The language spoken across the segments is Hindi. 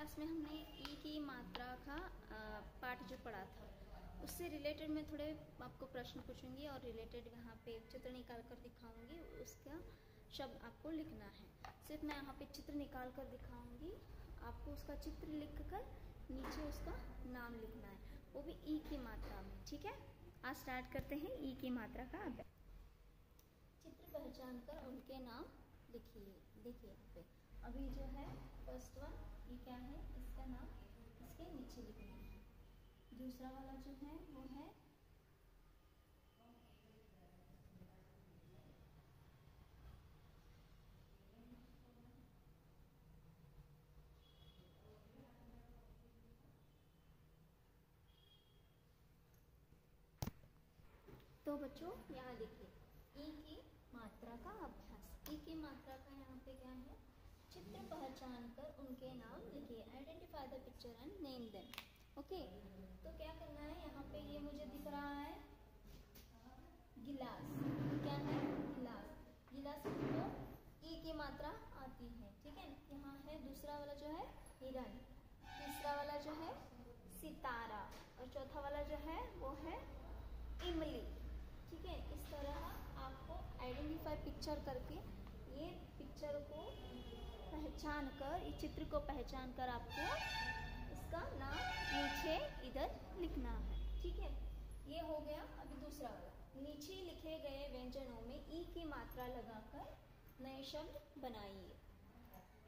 क्लास में हमने ई की मात्रा का पाठ जो पढ़ा था, उससे रिलेटेड मैं थोड़े आपको प्रश्न पूछूँगी और रिलेटेड यहाँ पे चित्र निकाल कर दिखाऊँगी, उसका शब्द आपको लिखना है। सिर्फ़ मैं यहाँ पे चित्र निकाल कर दिखाऊँगी, आपको उसका चित्र लिख कर नीचे उसका नाम लिखना है। वो भी ई की मात्रा में, ठीक है? आज स्टार्ट करते हैं ई की मात्रा का चित्र पहचान कर उनके नाम लिखिए, देखिए अभी जो है फ़र्स्ट वन ये क्या है? इसका नाम इसके नीचे लिखना है। दूसरा वाला जो है, वो है तो बच्चों, यहाँ देखिए ई की मात्रा का अभ्यास। ई की मात्रा का यहाँ पे क्या है? चित्र पहचान कर उनके नाम लिखिए identify the picture and name them okay तो क्या करना है? यहाँ पे ये मुझे दिख रहा है गिलास। क्या है? गिलास। गिलास तो ई की मात्रा आती है। ठीक है? यहाँ है दूसरा वाला जो है हिरन तीसरा वाला जो है सितारा। और चौथा वाला जो है वो है इमली। ठीक है? इस तरह आपको आइडेंटिफाई पिक्चर करके ये पिक्चर को पहचान कर इस चित्र को पहचान कर आपको इसका नाम नीचे इधर लिखना है। ठीक है? ये हो गया अभी दूसरा वाला। नीचे लिखे गए व्यंजनों में ई की मात्रा लगाकर नए शब्द बनाइए।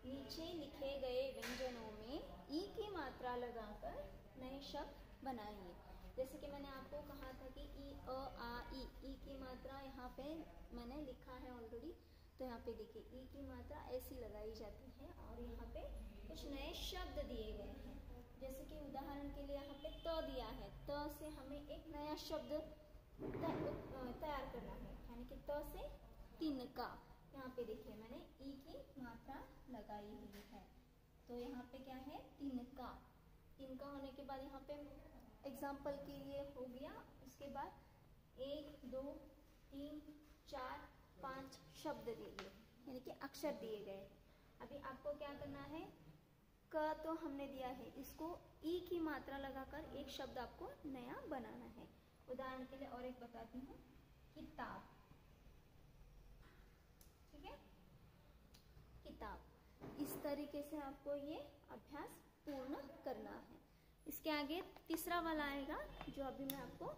नीचे लिखे गए व्यंजनों में ई की मात्रा लगाकर नए शब्द बनाइए। जैसे कि मैंने आपको कहा था कि ई, अ, आ, ई ई की मात्रा यहाँ पे मैंने लिखा है तो यहाँ पे देखिए ई की मात्रा ऐसी लगाई जाती है और यहाँ पे कुछ नए शब्द दिए गए हैं। जैसे कि उदाहरण के लिए यहाँ पे त दिया है। त से हमें एक नया शब्द तैयार करना है। यानी कि त से तिनका यहाँ पे देखिए, मैंने ई की मात्रा लगाई हुई है। तो यहाँ पे क्या है? तिनका तिनका होने के बाद यहाँ पे एग्ज़ाम्पल के लिए हो गया। उसके बाद एक, दो, तीन, चार पाँच शब्द दिए यानी कि अक्षर दिए गए। अभी आपको क्या करना है? क तो हमने दिया है, इसको ई की मात्रा लगाकर एक शब्द आपको नया बनाना है। उदाहरण के लिए और एक बताती हूँ, किताब। ठीक है? किताब। इस तरीके से आपको ये अभ्यास पूर्ण करना है। इसके आगे तीसरा वाला आएगा, जो अभी मैं आपको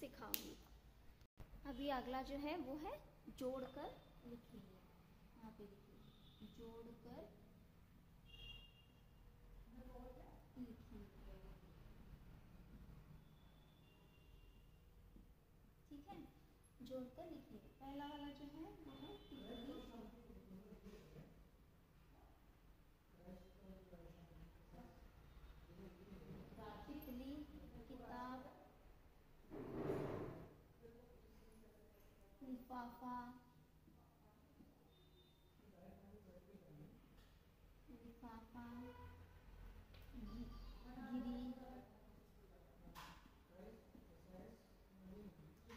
सिखाऊँगी। अभी अगला जो है, वो है जोड़कर लिखिए यहाँ पे लिखिए जोड़कर लिखिए ठीक है? जोड़कर लिखिए पहला वाला जो है वो है तितली तितली किताब लिफाफा लिफाफा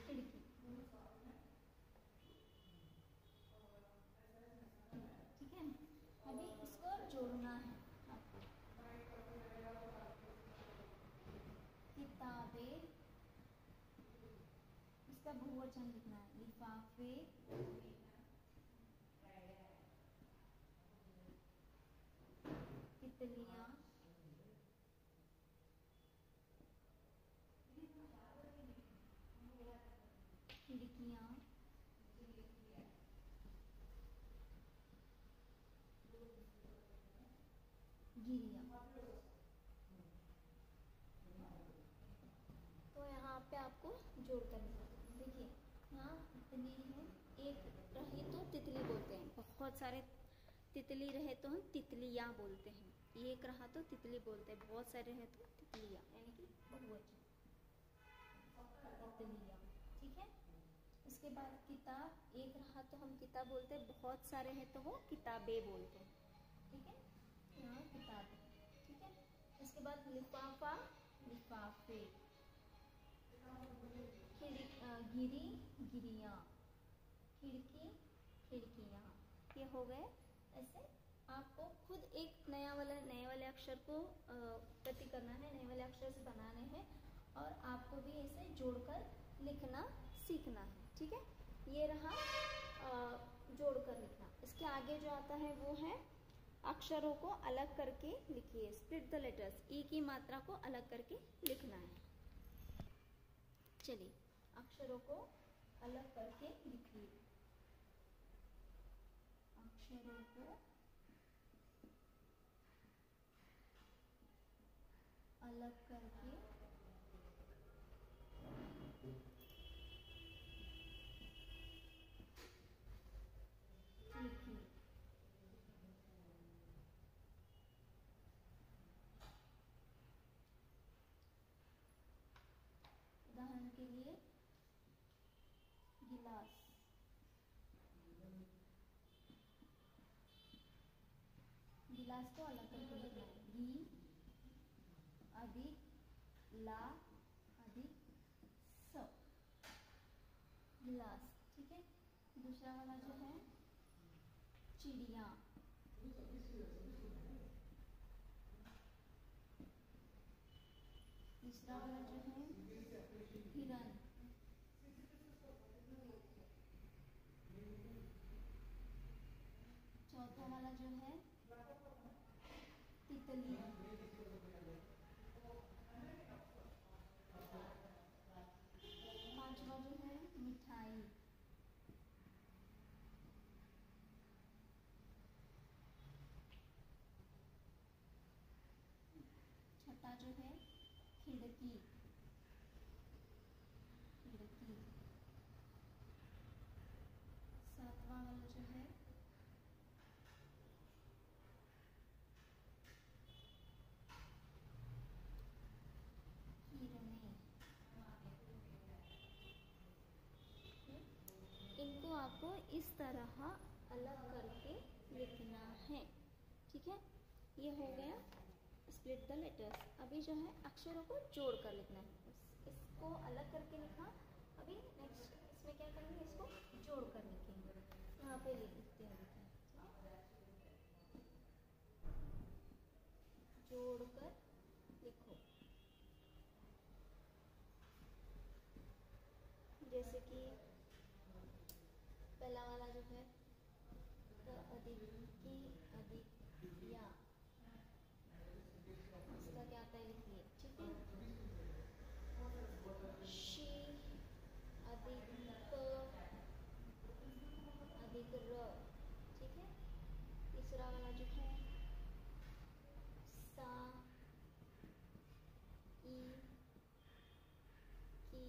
गिरी खिड़की ठीक है अभी इसको जोड़ना है आपको किताबें इसका बहुवचन लिखना है। लिफाफे। तितलियाँ। खिड़कियाँ। गिरिया। तो यहाँ पे आपको जोड़ करना तितली है, एक रहे तो तितली बोलते हैं। बहुत सारे तितली रहे तो हम तितलियाँ बोलते हैं। एक रहा तो तितली बोलते हैं, बहुत सारे रहे तो तितलियाँ, यानी कि बहुवचन तितलियाँ, ठीक है? उसके बाद किताब, एक रहा तो हम किताब बोलते हैं, बहुत सारे हैं तो वो किताबें बोलते हैं, ठीक है? यहाँ किताबें, ठीक है? उसके बाद लिफाफा, लिफाफे। गिरी, गिरिया। खिड़की, खिड़कियाँ। ये हो गए। ऐसे आपको खुद एक नया वाला नए वाले अक्षर को प्रति करना है, नए वाले अक्षर से बनाने हैं और आपको भी ऐसे जोड़कर लिखना सीखना है, ठीक है? ये रहा जोड़कर लिखना। इसके आगे जो आता है वो है अक्षरों को अलग करके लिखिए स्प्लिट द लेटर्स ई की मात्रा को अलग करके लिखना है। चलिए। अक्षरों को अलग करके लिखिए। अक्षरों को अलग करके गिलास को अलग करके लिखना अधिक, ला, अधिक, स। गिलास ठीक है? दूसरा वाला जो है, चिड़िया। तीसरा वाला जो है हिरन चौथा वाला जो है तितली पांचवा जो है मिठाई। छठा जो है खिड़की सातवां वाला जो है इनको आपको इस तरह अलग करके लिखना है। ठीक है? ये हो गया स्प्लिट द लेटर्स अभी जो है अक्षरों को जोड़ कर लिखना है। इसको अलग करके लिखा अभी नेक्स्ट इसमें क्या करेंगे? इसको जोड़ कर लिखेंगे। यहाँ पे लिखते हैं? जोड़ कर लिखो जैसे कि पहला वाला जो है तो अधिक या इसका क्या आता है लिखिए? ठीक है? शी अधिक अधिक र। ठीक है? तीसरा वाला जो है सा ई की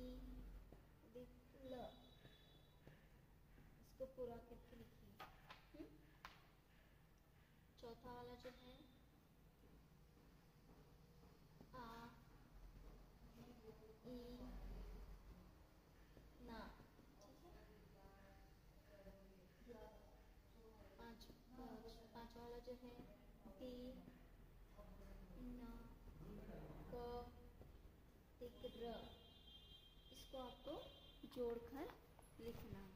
अधिक ल इसको पूरा करके लिखिए चौथा वाला जो है। आ, ई, ना। पाँच पाँच पाँच वाला जो है ती न, क इसको आपको जोड़कर लिखना है।